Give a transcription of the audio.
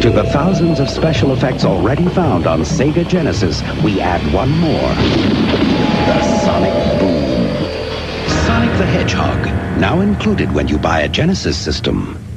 To the thousands of special effects already found on Sega Genesis, we add one more. The Sonic Boom. Sonic the Hedgehog, now included when you buy a Genesis system.